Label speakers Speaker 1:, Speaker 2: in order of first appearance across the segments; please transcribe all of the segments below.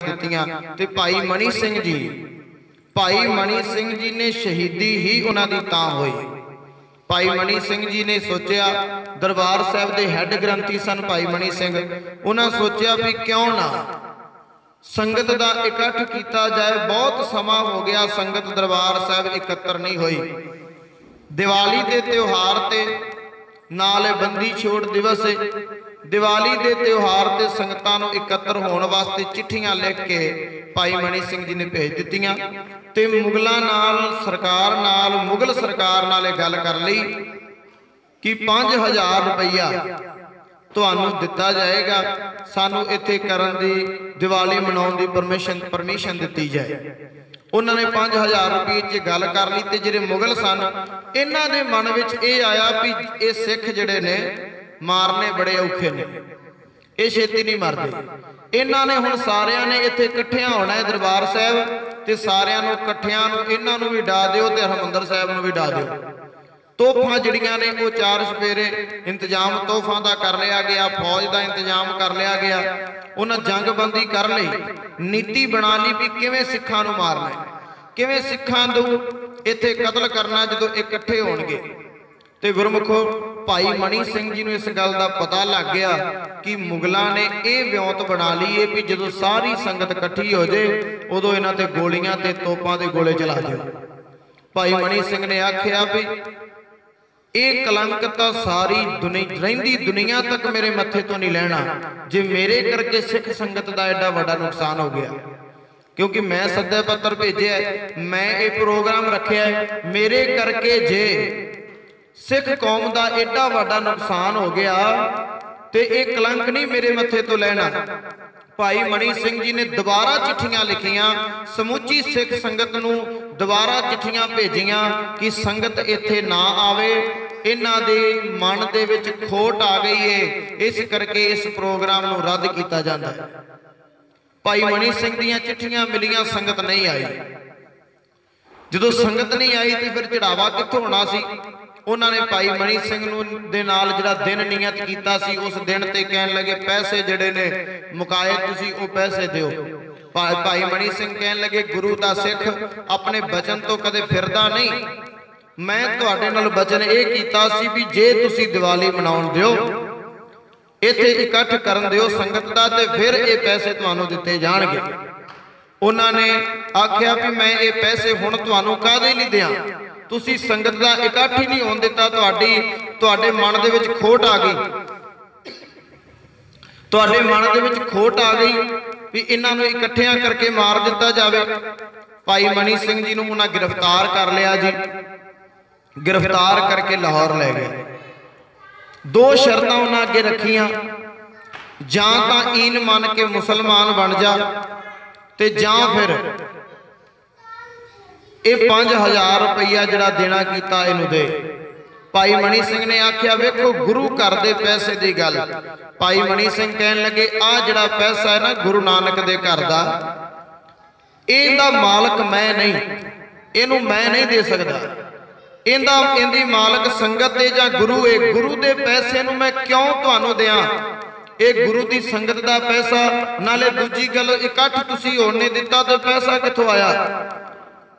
Speaker 1: ਦਿੱਤੀਆਂ। ਤੇ ਭਾਈ ਮਣੀ ਸਿੰਘ ਜੀ, ਭਾਈ ਮਣੀ ਸਿੰਘ ਜੀ ਨੇ ਸ਼ਹੀਦੀ ਹੀ ਉਹਨਾਂ ਦੀ ਤਾਂ ਹੋਈ। ਭਾਈ ਮਣੀ ਸਿੰਘ ਜੀ ਨੇ ਸੋਚਿਆ, ਦਰਬਾਰ ਸਾਹਿਬ ਦੇ ਹੈੱਡ ਗ੍ਰੰਥੀ ਸਨ ਭਾਈ ਮਨੀ ਸਿੰਘ। ਉਹਨਾਂ ਸੋਚਿਆ ਵੀ ਕਿਉਂ ਨਾ ਸੰਗਤ ਦਾ ਇਕੱਠ ਕੀਤਾ ਜਾਏ। ਬਹੁਤ ਸਮਾਂ ਹੋ ਗਿਆ ਸੰਗਤ ਦਰਬਾਰ ਸਾਹਿਬ ਇਕੱਤਰ ਨਹੀਂ ਹੋਈ। ਦੀਵਾਲੀ ਦੇ ਤਿਉਹਾਰ ਤੇ ਨਾਲ ਬੰਦੀ ਛੋੜ ਦਿਵਸ ਦੀਵਾਲੀ ਦੇ ਤਿਉਹਾਰ ਤੇ ਸੰਗਤਾਂ ਨੂੰ ਇਕੱਤਰ ਹੋਣ ਵਾਸਤੇ ਚਿੱਠੀਆਂ ਲਿਖ ਕੇ ਭਾਈ ਮਣੀ ਸਿੰਘ ਜੀ ਨੇ ਭੇਜ ਦਿੱਤੀਆਂ। ਤੇ ਮੁਗਲਾਂ ਨਾਲ ਸਰਕਾਰ ਨਾਲ ਮੁਗਲ ਸਰਕਾਰ ਨਾਲ ਇਹ ਗੱਲ ਕਰ ਲਈ ਕਿ 5000 ਰੁਪਈਆ ਤੁਹਾਨੂੰ ਦਿੱਤਾ ਜਾਏਗਾ। ਸਾਨੂੰ ਇੱਥੇ ਕਰਨ ਦੀ ਦੀਵਾਲੀ ਮਨਾਉਣ ਦੀ ਪਰਮਿਸ਼ਨ ਪਰਮਿਸ਼ਨ ਦਿੱਤੀ ਜਾਏ। ਉਹਨਾਂ ਨੇ 5000 ਰੁਪਏ 'ਚ ਗੱਲ ਕਰ ਲਈ ਤੇ ਜਿਹੜੇ ਮੁਗਲ ਸਨ, ਇਹਨਾਂ ਦੇ ਮਨ ਵਿੱਚ ਇਹ ਆਇਆ ਵੀ ਇਹ ਸਿੱਖ ਜਿਹੜੇ ਨੇ, ਮਾਰਨੇ ਬੜੇ ਔਖੇ ਨੇ। ਇਹ ਛੇਤੀ ਨਹੀਂ ਮਰਦੇ। ਇਹਨਾਂ ਨੇ ਹੁਣ ਸਾਰਿਆਂ ਨੇ ਇੱਥੇ ਇਕੱਠਿਆਂ ਹੋਣਾ ਹੈ ਦਰਬਾਰ ਸਾਹਿਬ ਤੇ ਸਾਰਿਆਂ ਨੂੰ ਇਕੱਠਿਆਂ ਨੂੰ ਇਹਨਾਂ ਨੂੰ ਵੀ ਡਾ ਦਿਓ ਤੇ ਹਰਮੰਦਰ ਸਾਹਿਬ ਨੂੰ ਵੀ ਡਾ ਦਿਓ। ਤੋਹਫਾਂ ਜਿਹੜੀਆਂ ਨੇ ਉਹ ਚਾਰ ਸਪੇਰੇ ਇੰਤਜ਼ਾਮ ਤੋਹਫਾਂ ਦਾ ਕਰ ਲਿਆ ਗਿਆ, ਫੌਜ ਦਾ ਇੰਤਜ਼ਾਮ ਕਰ ਲਿਆ ਗਿਆ। ਉਹਨਾਂ ਜੰਗਬੰਦੀ ਕਰ ਲਈ। ਨੀਤੀ ਬਣਾ ਲਈ ਵੀ ਕਿਵੇਂ ਸਿੱਖਾਂ ਨੂੰ ਮਾਰਨਾ ਹੈ। ਕਿਵੇਂ ਸਿੱਖਾਂ ਨੂੰ ਇੱਥੇ ਕਤਲ ਕਰਨਾ ਜਦੋਂ ਇਕੱਠੇ ਹੋਣਗੇ। ਤੇ ਗੁਰਮੁਖੋ ਭਾਈ ਮਣੀ ਸਿੰਘ ਜੀ ਨੂੰ ਇਸ ਗੱਲ ਦਾ ਪਤਾ ਲੱਗ ਗਿਆ ਕਿ ਮੁਗਲਾਂ ਨੇ ਇਹ ਵਿਉਂਤ ਬਣਾ ਲਈ ਏ ਵੀ ਜਦੋਂ ਸਾਰੀ ਸੰਗਤ ਇਕੱਠੀ ਹੋ ਜੇ ਉਦੋਂ ਇਹਨਾਂ ਤੇ ਗੋਲੀਆਂ ਤੇ ਤੋਪਾਂ ਦੇ ਗੋਲੇ ਚਲਾ ਦਿਓ। ਭਾਈ ਮਣੀ ਸਿੰਘ ਨੇ ਆਖਿਆ ਵੀ ਇਹ ਕਲੰਕ ਤਾਂ ਸਾਰੀ ਰਹਿੰਦੀ ਦੁਨੀਆ ਤੱਕ ਮੇਰੇ ਮੱਥੇ ਤੋਂ ਨਹੀਂ ਲੈਣਾ। ਜੇ ਮੇਰੇ ਕਰਕੇ ਸਿੱਖ ਸੰਗਤ ਦਾ ਐਡਾ ਵੱਡਾ ਨੁਕਸਾਨ ਹੋ ਗਿਆ। ਕਿਉਂਕਿ ਮੈਂ ਸੱਦਾ ਪੱਤਰ ਭੇਜਿਆ ਮੈਂ ਇਹ ਪ੍ਰੋਗਰਾਮ ਰੱਖਿਆ ਮੇਰੇ ਕਰਕੇ ਜੇ ਸਿੱਖ ਕੌਮ ਦਾ ਐਡਾ ਵੱਡਾ ਨੁਕਸਾਨ ਹੋ ਗਿਆ, ਤੇ ਇਹ ਕਲੰਕ ਨਹੀਂ ਮੇਰੇ ਮੱਥੇ ਤੋਂ ਲੈਣਾ। ਭਾਈ ਮਣੀ ਸਿੰਘ ਜੀ ਨੇ ਦੁਬਾਰਾ ਚਿੱਠੀਆਂ ਲਿਖੀਆਂ, ਸਮੁੱਚੀ ਸਿੱਖ ਸੰਗਤ ਨੂੰ ਦੁਬਾਰਾ ਚਿੱਠੀਆਂ ਭੇਜੀਆਂ ਕਿ ਸੰਗਤ ਇੱਥੇ ਨਾ ਆਵੇ। ਇਹਨਾਂ ਦੇ ਮਨ ਦੇ ਵਿੱਚ ਖੋਟ ਆ ਗਈ ਏ। ਇਸ ਕਰਕੇ ਇਸ ਪ੍ਰੋਗਰਾਮ ਨੂੰ ਰੱਦ ਕੀਤਾ ਜਾਂਦਾ ਹੈ। ਭਾਈ ਮਣੀ ਸਿੰਘ ਦੀਆਂ ਚਿੱਠੀਆਂ ਮਿਲੀਆਂ, ਸੰਗਤ ਨਹੀਂ ਆਈ। ਜਦੋਂ ਸੰਗਤ ਨਹੀਂ ਆਈ ਤੇ ਫਿਰ ਚੜਾਵਾ ਕਿੱਥੋਂ ਹੋਣਾ ਸੀ? ਉਹਨਾਂ ਨੇ ਭਾਈ ਮਣੀ ਸਿੰਘ ਨੂੰ ਦੇ ਨਾਲ ਜਿਹੜਾ ਦਿਨ ਨਿਯਤ ਕੀਤਾ ਸੀ, ਉਸ ਦਿਨ ਤੇ ਕਹਿਣ ਲੱਗੇ, ਪੈਸੇ ਜਿਹੜੇ ਨੇ, ਮੁਕਾਏ ਤੁਸੀਂ, ਉਹ ਪੈਸੇ ਦਿਓ। ਭਾਈ ਮਣੀ ਸਿੰਘ ਕਹਿਣ ਲੱਗੇ, ਗੁਰੂ ਦਾ ਸਿੱਖ ਆਪਣੇ ਬਚਨ ਤੋਂ ਕਦੇ ਫਿਰਦਾ ਨਹੀਂ। ਮੈਂ ਤੁਹਾਡੇ ਨਾਲ ਬਚਨ ਇਹ ਕੀਤਾ ਸੀ ਵੀ ਜੇ ਤੁਸੀਂ ਦੀਵਾਲੀ ਮਨਾਉਣ ਦਿਓ, ਇੱਥੇ ਇਕੱਠ ਕਰਨ ਦਿਓ ਸੰਗਤ ਦਾ ਤੇ ਫਿਰ ਇਹ ਪੈਸੇ ਤੁਹਾਨੂੰ ਦਿੱਤੇ ਜਾਣਗੇ। ਉਹਨਾਂ ਨੇ ਆਖਿਆ ਵੀ ਮੈਂ ਇਹ ਪੈਸੇ ਹੁਣ ਤੁਹਾਨੂੰ ਕਾਹਦੇ ਲਈ ਦਿਆਂ? ਤੁਸੀਂ ਸੰਗਤ ਦਾ ਇਕੱਠ ਹੀ ਨਹੀਂ ਹੋਣ ਦਿੱਤਾ, ਤੁਹਾਡੀ, ਤੁਹਾਡੇ ਮਨ ਦੇ ਵਿੱਚ ਖੋਟ ਆ ਗਈ। ਤੁਹਾਡੇ ਮਨ ਦੇ ਵਿੱਚ ਖੋਟ ਆ ਗਈ ਵੀ ਇਹਨਾਂ ਨੂੰ ਇਕੱਠਿਆਂ ਕਰਕੇ ਮਾਰ ਦਿੱਤਾ ਜਾਵੇ। ਭਾਈ ਮਨੀ ਸਿੰਘ ਜੀ ਨੂੰ ਉਹਨਾਂ ਗ੍ਰਿਫਤਾਰ ਕਰ ਲਿਆ ਜੀ। ਗ੍ਰਿਫਤਾਰ ਕਰਕੇ ਲਾਹੌਰ ਲੈ ਗਏ। ਦੋ ਸ਼ਰਤਾਂ ਉਹਨਾਂ ਅੱਗੇ ਰੱਖੀਆਂ। ਜਾਂ ਤਾਂ ਈਨ ਮੰਨ ਕੇ ਮੁਸਲਮਾਨ ਬਣ ਜਾ ਤੇ ਜਾਂ ਫਿਰ ਇਹ 5000 ਰੁਪਈਆ ਜਿਹੜਾ ਦੇਣਾ ਕੀਤਾ ਇਹਨੂੰ ਦੇ। ਭਾਈ ਮਣੀ ਸਿੰਘ ਨੇ ਆਖਿਆ, ਵੇਖੋ, ਗੁਰੂ ਘਰ ਦੇ ਪੈਸੇ ਦੀ ਗੱਲ। ਭਾਈ ਮਣੀ ਸਿੰਘ ਕਹਿਣ ਲੱਗੇ ਆ ਜਿਹੜਾ ਪੈਸਾ ਹੈ ਨਾ ਗੁਰੂ ਨਾਨਕ ਦੇ ਘਰ ਦਾ, ਇਹਦਾ ਮਾਲਕ ਮੈਂ ਨਹੀਂ। ਇਹਨੂੰ ਮੈਂ ਨਹੀਂ ਦੇ ਸਕਦਾ। ਇਹਦਾ, ਇਹਦੀ ਮਾਲਕ ਸੰਗਤ ਦੇ ਜਾਂ ਗੁਰੂ ਏ? ਗੁਰੂ ਦੇ ਪੈਸੇ ਨੂੰ ਮੈਂ ਕਿਉਂ ਤੁਹਾਨੂੰ ਦਿਆਂ? ਇਹ ਗੁਰੂ ਦੀ ਸੰਗਤ ਦਾ ਪੈਸਾ, ਨਾਲੇ ਦੂਜੀ ਗੱਲ, ਇਕੱਠ ਤੁਸੀਂ ਹੋਣ ਨੇ ਦਿੱਤਾ ਤੇ ਪੈਸਾ ਕਿੱਥੋਂ ਆਇਆ?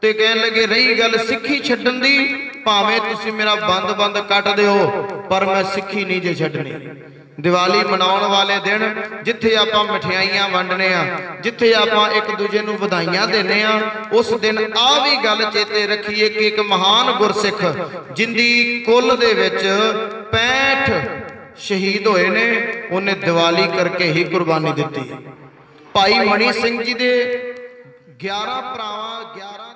Speaker 1: ਤੇ ਕਹਿਣ ਲੱਗੇ ਰਹੀ ਗੱਲ ਸਿੱਖੀ ਛੱਡਣ ਦੀ, ਭਾਵੇਂ ਤੁਸੀਂ ਮੇਰਾ ਬੰਦ-ਬੰਦ ਕੱਟ ਦਿਓ, ਪਰ ਮੈਂ ਸਿੱਖੀ ਨਹੀਂ ਜੇ ਛੱਡਣੀ। ਦੀਵਾਲੀ ਮਨਾਉਣ ਵਾਲੇ ਦਿਨ, ਜਿੱਥੇ ਆਪਾਂ ਮਠਿਆਈਆਂ ਵੰਡਨੇ ਆ, ਜਿੱਥੇ ਆਪਾਂ ਇੱਕ ਦੂਜੇ ਨੂੰ ਵਧਾਈਆਂ ਦਿੰਨੇ ਆ, ਉਸ ਦਿਨ ਆ ਵੀ ਗੱਲ ਚੇਤੇ ਰੱਖੀਏ ਕਿ ਇੱਕ ਮਹਾਨ ਗੁਰਸਿੱਖ, ਜਿੰਦੀ ਕੁੱਲ ਦੇ ਵਿੱਚ 65 ਸ਼ਹੀਦ ਹੋਏ ਨੇ, ਉਹਨੇ ਦੀਵਾਲੀ ਕਰਕੇ ਹੀ ਕੁਰਬਾਨੀ ਦਿੱਤੀ। ਭਾਈ ਮਣੀ ਸਿੰਘ ਜੀ ਦੇ 11 ਭਰਾਵਾਂ 11